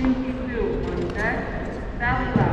Thank you Lauren, Cindy